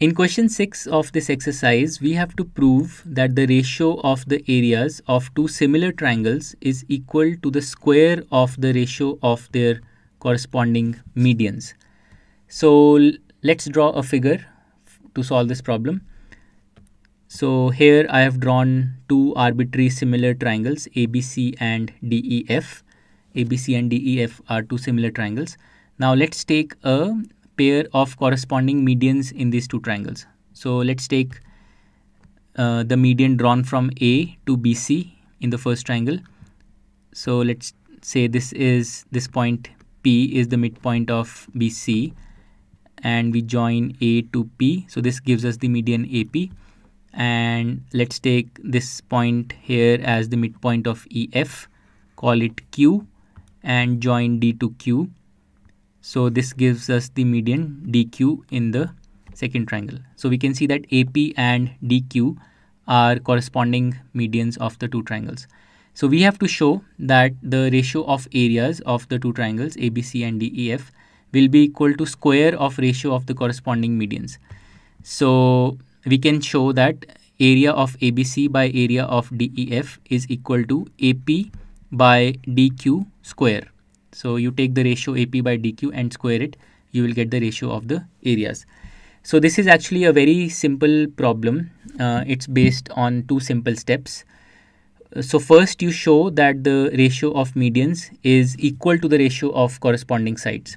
In question 6 of this exercise, we have to prove that the ratio of the areas of two similar triangles is equal to the square of the ratio of their corresponding medians. So let's draw a figure to solve this problem. So here I have drawn two arbitrary similar triangles ABC and DEF. ABC and DEF are two similar triangles. Now let's take a pair of corresponding medians in these two triangles. So let's take uh, the median drawn from A to BC in the first triangle. So let's say this is this point P is the midpoint of BC and we join A to P. So this gives us the median AP and let's take this point here as the midpoint of EF call it Q and join D to Q so this gives us the median DQ in the second triangle. So we can see that AP and DQ are corresponding medians of the two triangles. So we have to show that the ratio of areas of the two triangles ABC and DEF will be equal to square of ratio of the corresponding medians. So we can show that area of ABC by area of DEF is equal to AP by DQ square. So you take the ratio AP by DQ and square it, you will get the ratio of the areas. So this is actually a very simple problem. Uh, it's based on two simple steps. So first you show that the ratio of medians is equal to the ratio of corresponding sides.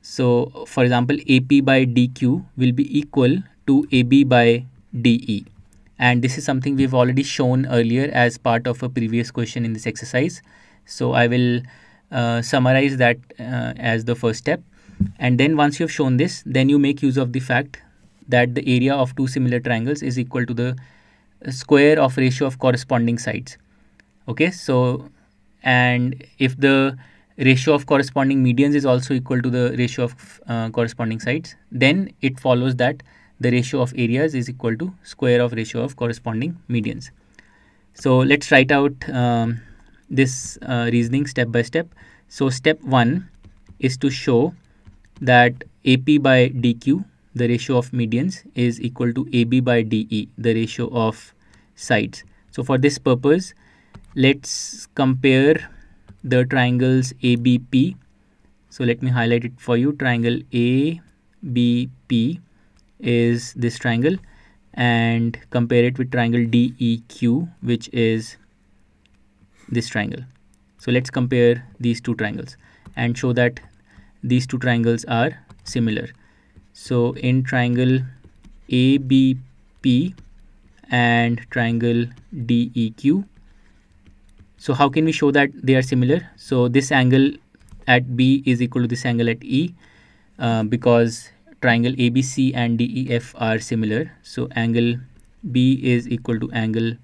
So for example, AP by DQ will be equal to AB by DE. And this is something we've already shown earlier as part of a previous question in this exercise. So I will uh, summarize that uh, as the first step. And then once you have shown this then you make use of the fact that the area of two similar triangles is equal to the square of ratio of corresponding sides. Okay so and if the ratio of corresponding medians is also equal to the ratio of uh, corresponding sides then it follows that the ratio of areas is equal to square of ratio of corresponding medians. So let's write out um, this uh, reasoning step by step. So step 1 is to show that AP by DQ, the ratio of medians, is equal to AB by DE, the ratio of sides. So for this purpose, let's compare the triangles ABP. So let me highlight it for you. Triangle ABP is this triangle and compare it with triangle DEQ, which is this triangle. So let's compare these two triangles and show that these two triangles are similar. So in triangle ABP and triangle DEQ. So how can we show that they are similar? So this angle at B is equal to this angle at E uh, because triangle ABC and DEF are similar. So angle B is equal to angle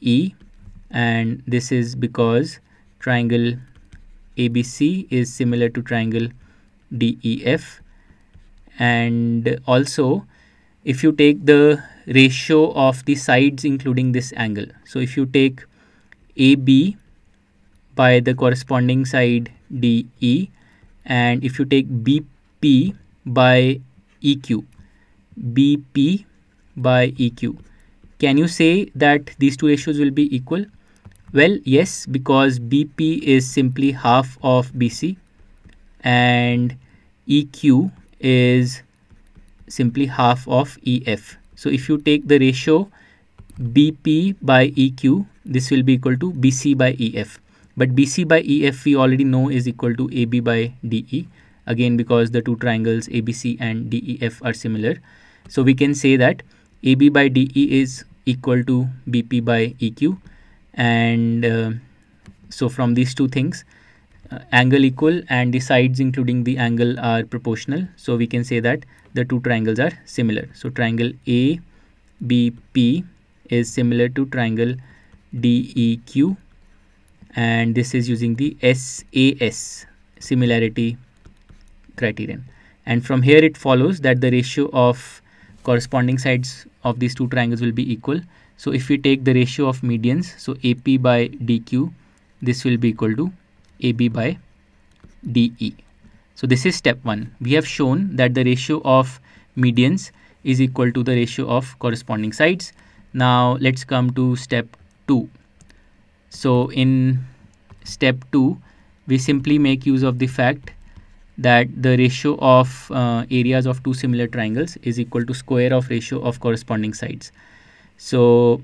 E and this is because triangle ABC is similar to triangle DEF and also if you take the ratio of the sides including this angle so if you take AB by the corresponding side DE and if you take BP by EQ BP by EQ can you say that these two ratios will be equal well, yes, because BP is simply half of BC and EQ is simply half of EF. So if you take the ratio BP by EQ, this will be equal to BC by EF. But BC by EF we already know is equal to AB by DE. Again, because the two triangles ABC and DEF are similar. So we can say that AB by DE is equal to BP by EQ and uh, so from these two things uh, angle equal and the sides including the angle are proportional. So we can say that the two triangles are similar. So triangle ABP is similar to triangle DEQ and this is using the SAS similarity criterion. And from here it follows that the ratio of corresponding sides of these two triangles will be equal so if we take the ratio of medians, so AP by DQ, this will be equal to AB by DE. So this is step one. We have shown that the ratio of medians is equal to the ratio of corresponding sides. Now let's come to step 2. So in step 2 we simply make use of the fact that the ratio of uh, areas of two similar triangles is equal to square of ratio of corresponding sides. So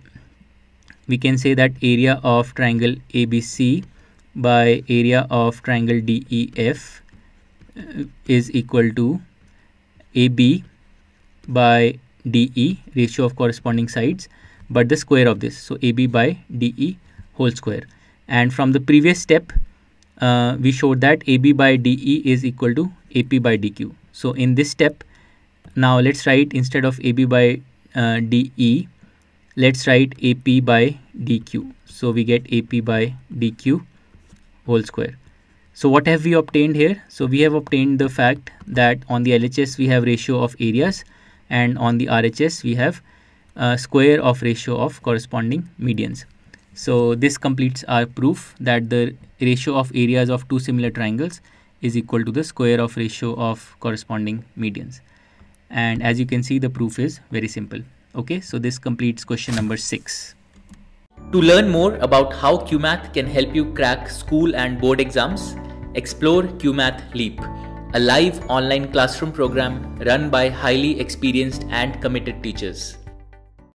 we can say that area of triangle ABC by area of triangle DEF uh, is equal to AB by DE ratio of corresponding sides but the square of this. So AB by DE whole square. And from the previous step uh, we showed that AB by DE is equal to AP by DQ so in this step now let's write instead of AB by uh, DE let's write AP by DQ so we get AP by DQ whole square so what have we obtained here so we have obtained the fact that on the LHS we have ratio of areas and on the RHS we have square of ratio of corresponding medians. So this completes our proof that the ratio of areas of two similar triangles is equal to the square of ratio of corresponding medians. And as you can see the proof is very simple. Okay, so this completes question number 6. To learn more about how Cuemath can help you crack school and board exams, explore Cuemath Leap a live online classroom program run by highly experienced and committed teachers.